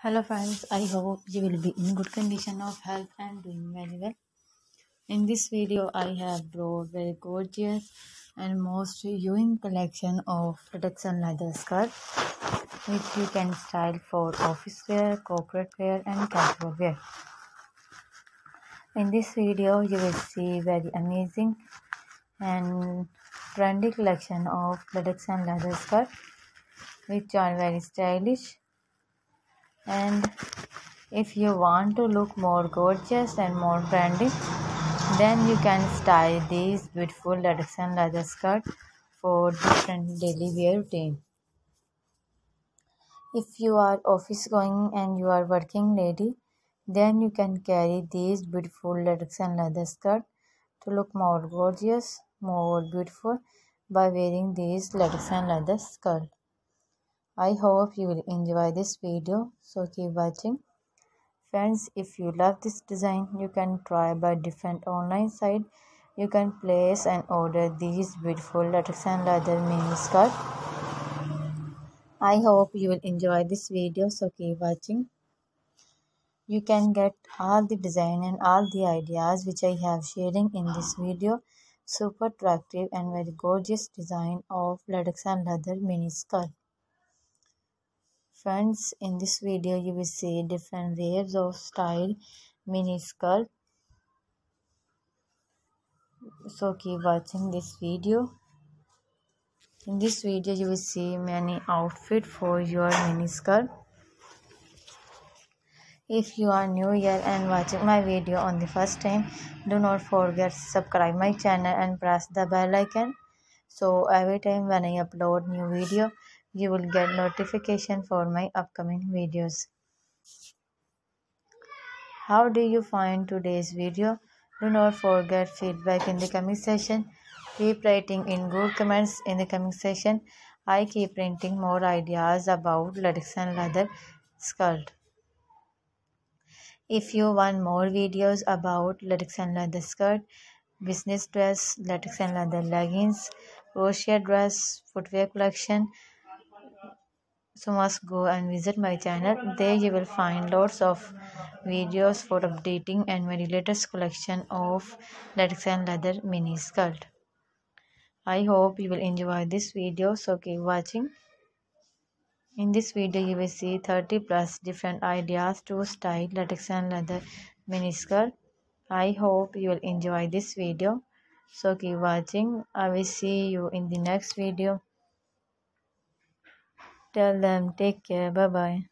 Hello friends, I hope you will be in good condition of health and doing very well. In this video, I have brought very gorgeous and most unique collection of protection leather skirt which you can style for office wear, corporate wear and casual wear. In this video, you will see very amazing and trendy collection of protection leather skirt which are very stylish and if you want to look more gorgeous and more trendy then you can style these beautiful and leather skirt for different daily wear routine. If you are office going and you are working lady then you can carry these beautiful and leather skirt to look more gorgeous more beautiful by wearing these and leather skirt I hope you will enjoy this video so keep watching. Friends if you love this design you can try by different online site. You can place and order these beautiful latex and leather mini skirt. I hope you will enjoy this video so keep watching. You can get all the design and all the ideas which I have sharing in this video. Super attractive and very gorgeous design of latex and leather mini skirt friends in this video you will see different ways of style mini skirt so keep watching this video. In this video you will see many outfit for your mini skirt if you are new here and watching my video on the first time do not forget to subscribe my channel and press the bell icon. So every time when i upload new video you will get notification for my upcoming videos. How do you find today's video? Do not forget feedback in the comment section. Keep writing in good comments in the comment section. I keep printing more ideas about latex and leather skirt. If you want more videos about latex and leather skirt, business dress, latex and leather leggings, crochet dress, footwear collection, so must go and visit my channel. There you will find lots of videos for updating and my latest collection of latex and leather mini skirt. I hope you will enjoy this video. So keep watching. In this video you will see 30 plus different ideas to style latex and leather mini skirt. I hope you will enjoy this video. So keep watching. I will see you in the next video Tell them take care. Bye bye.